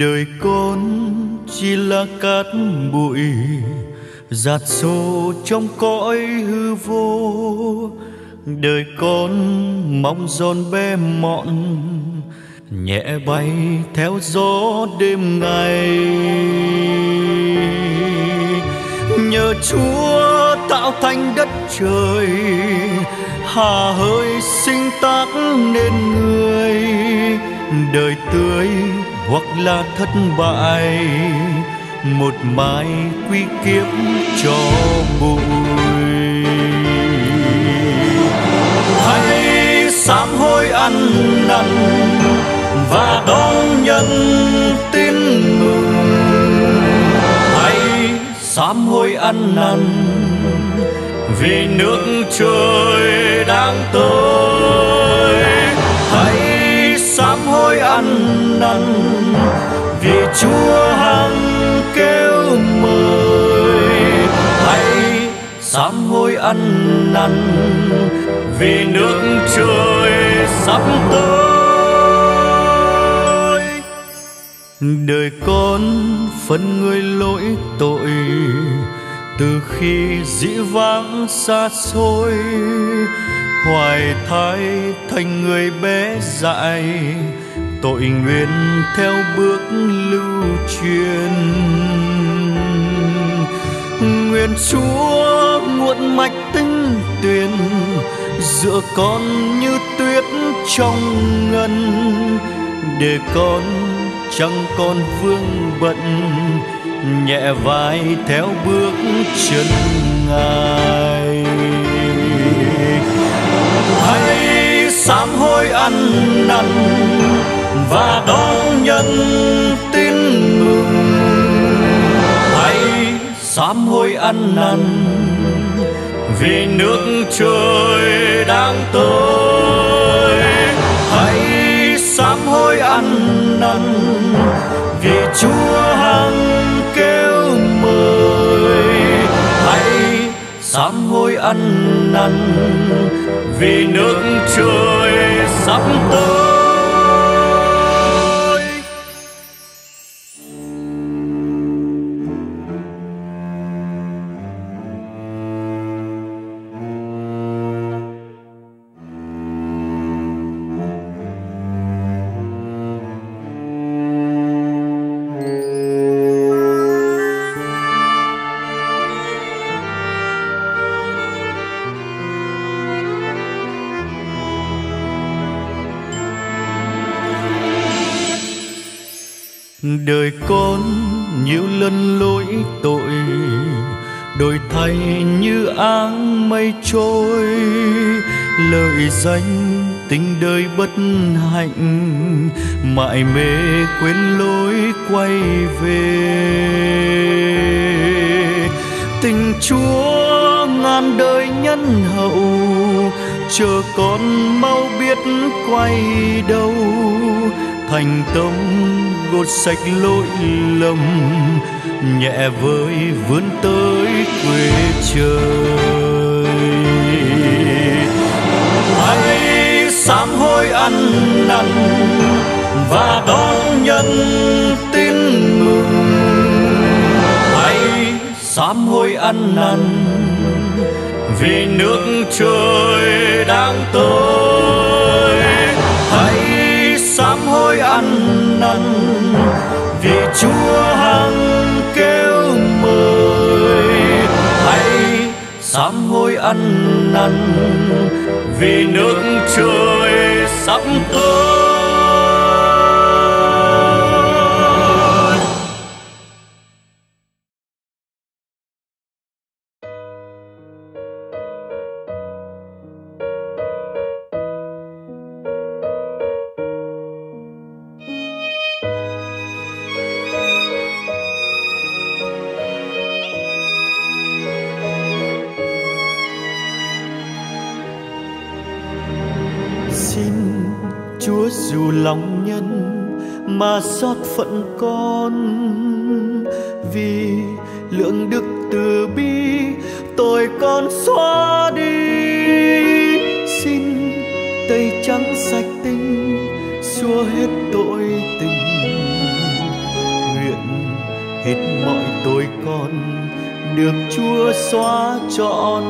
đời con chỉ là cát bụi, giạt xô trong cõi hư vô. Đời con mong giòn bé mọn, nhẹ bay theo gió đêm ngày. Nhờ chúa tạo thành đất trời, hà hơi sinh tác nên người. Đời tươi hoặc là thất bại, một mai quy kiếp cho bụi. Hãy sám hối ăn năn và đón nhận tin mừng. Hãy sám hối ăn năn vì nước trời đang tới. Ăn năn vì chúa hằng kêu mời. Hãy sám hối ăn năn vì nước trời sắp tới. Đời con phân người lỗi tội từ khi dĩ vãng xa xôi. Hoài thai thành người bé dại tội nguyện theo bước lưu truyền. Nguyện chúa nguồn mạch tinh tuyền, giữa con như tuyết trong ngân. Để con chẳng còn vương bận, nhẹ vai theo bước chân ngài. Hãy sám hối ăn năn và đón nhận tin mừng. Hãy sám hối ăn năn, vì nước trời đang tới. Hãy sám hối ăn năn, vì chúa hằng kêu mời. Hãy sám hối ăn năn, vì nước trời sắp tới. Danh tình đời bất hạnh, mãi mê quên lối quay về. Tình chúa ngàn đời nhân hậu, chờ con mau biết quay đâu thành tâm gột sạch lỗi lầm, nhẹ vơi vươn tới quê trời. Sám hối ăn năn và đón nhận tin mừng. Hãy sám hối ăn năn vì nước trời đang tới. Hãy sám hối ăn năn vì chúa hằng kêu mời. Hãy sám hối ăn năn vì nước trời sắp tới lòng nhân mà xót phận con. Vì lượng đức từ bi tội con xóa đi, xin tay trắng sạch tinh xua hết tội tình. Nguyện hết mọi tội con được chúa xóa trọn.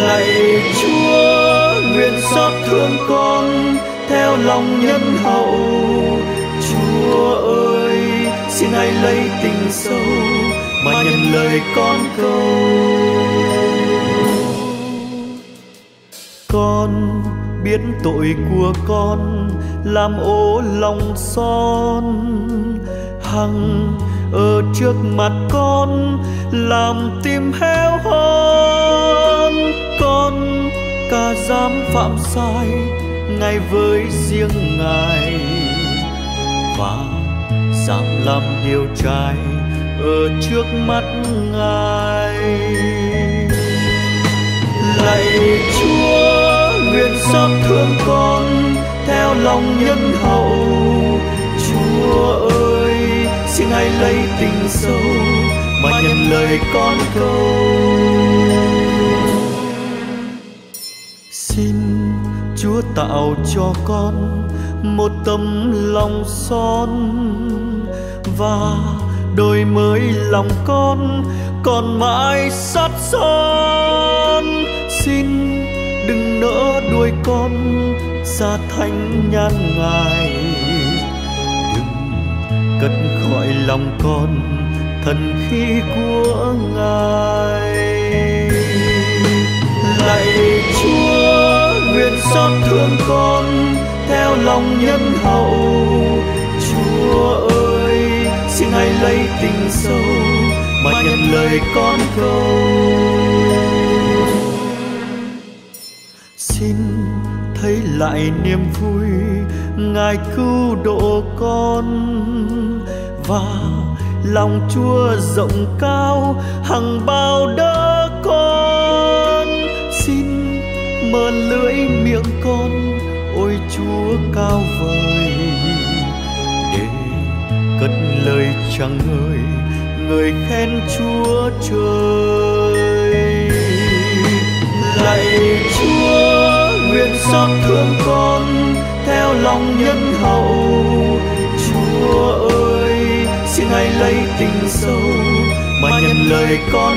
Lạy chúa nguyện xót thương con theo lòng nhân hậu. Chúa ơi, xin hãy lấy tình sâu mà nhận lời con cầu. con biết tội của con làm ố lòng son. Hằng ở trước mặt con làm tim héo hon. Con ca dám phạm sai ngay với riêng ngài. Và dám làm điều trái ở trước mắt ngài. Lạy chúa, nguyện xót thương con theo lòng nhân hậu. Chúa ơi, xin hãy lấy tình sâu mà nhận lời con câu chúa tạo cho con một tấm lòng son và đôi mới lòng con còn mãi sắt son. Xin đừng nỡ đuổi con xa thánh nhan ngài. Đừng cất khỏi lòng con thần khí của lòng nhân hậu. Chúa ơi, xin hãy lấy tình sâu mà nhận lời con cầu. xin thấy lại niềm vui, ngài cứu độ con. Và lòng chúa rộng cao, hằng bao đỡ con. Xin mở lưỡi miệng con ôi chúa cao vời, để cất lời chẳng ngơi người khen chúa trời. Lạy chúa, nguyện xót thương con theo lòng nhân hậu. Chúa ơi, xin hãy lấy tình sâu mà nhận lời con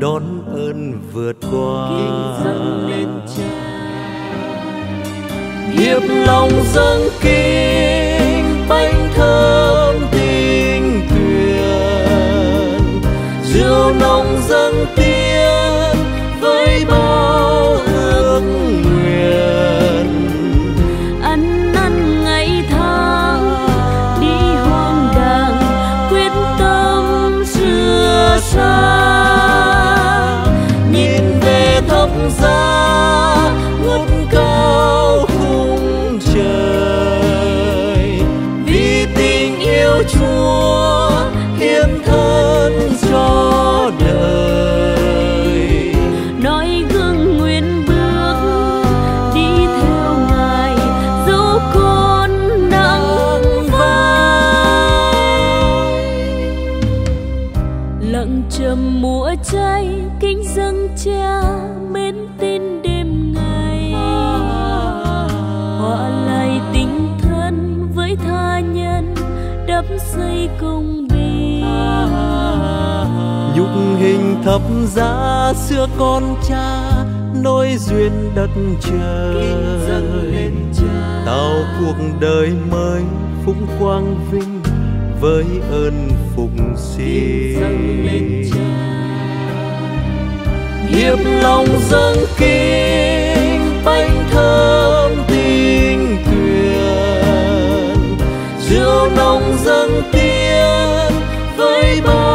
đón ơn vượt qua. Lên hiệp lòng dâng kinh chúa nhục hình thập giá xưa con cha nối duyên đất trời. Tạo cuộc đời mới phúc quang vinh với ơn phụng xin hiệp lòng dâng kinh bánh thơm tình thuyền rượu nồng dâng tiếng với bao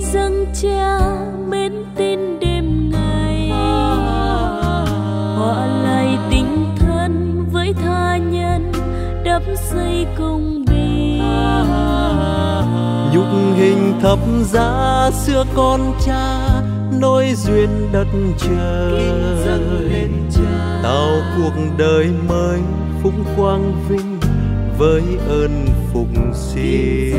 dâng cha mến tin đêm ngày. Họ lại tình thân với tha nhân đắp xây công bình. Nhục hình thập giá xưa con cha nối duyên đất trời. Tạo cuộc đời mới phúc quang vinh với ơn phục sinh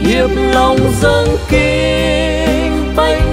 hiệp lòng dâng kính bánh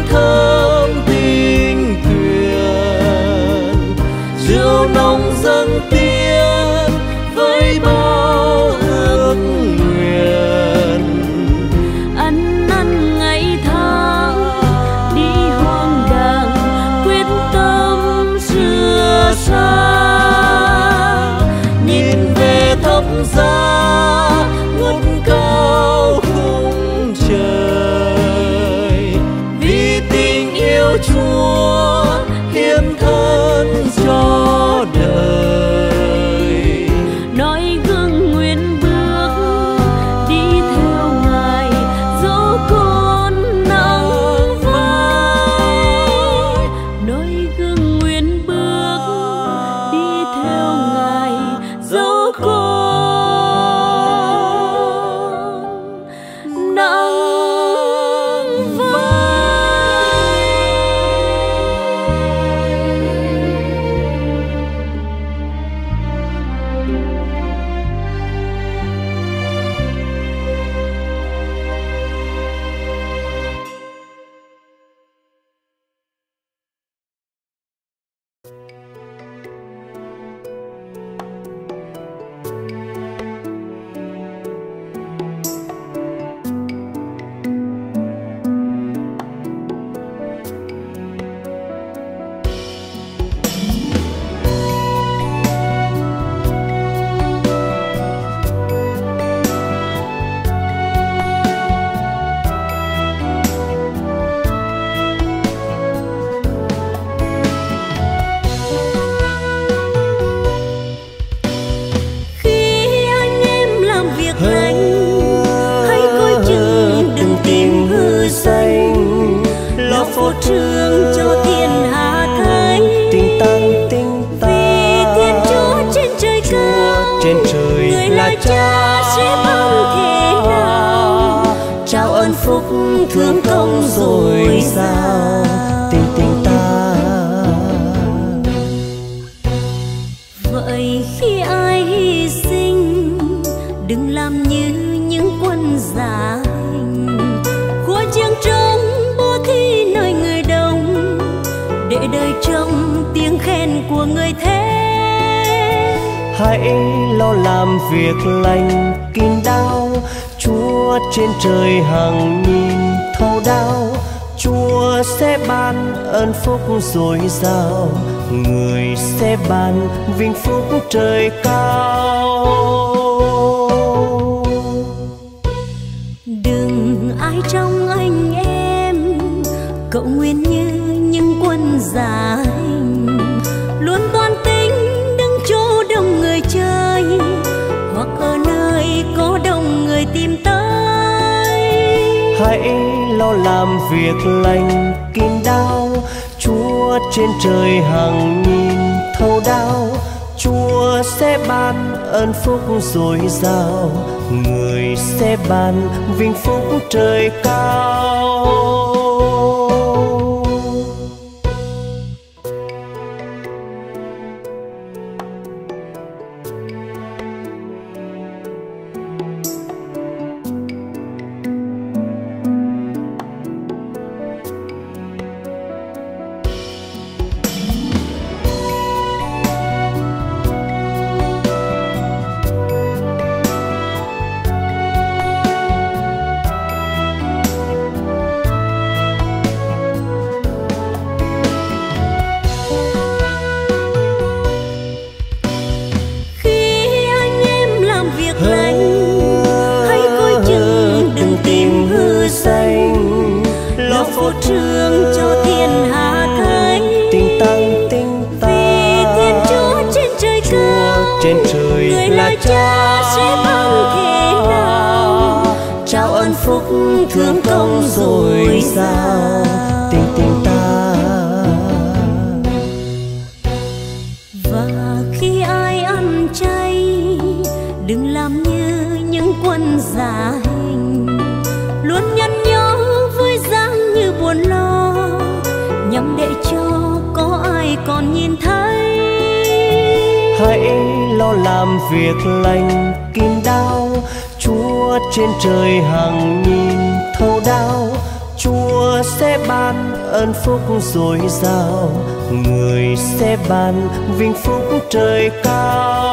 việc lành kín đau, chúa trên trời hằng nhìn thấu đau, chúa sẽ ban ơn phúc dồi dào người sẽ ban vinh phúc trời cao. Hãy lo làm việc lành kín đáo. Chúa trên trời hằng nhìn thâu đáo chúa sẽ ban ơn phúc dồi dào. Người sẽ ban vinh phúc trời cao. Sao? Tinh tinh ta. Và khi ai ăn chay đừng làm như những quân giả hình. Luôn nhăn nhó với dáng như buồn lo nhằm để cho có ai còn nhìn thấy. Hãy lo làm việc lành kín đáo chúa trên trời hằng nhìn thâu đáo chúa sẽ ban ơn phúc dồi dào người sẽ ban vinh phúc trời cao.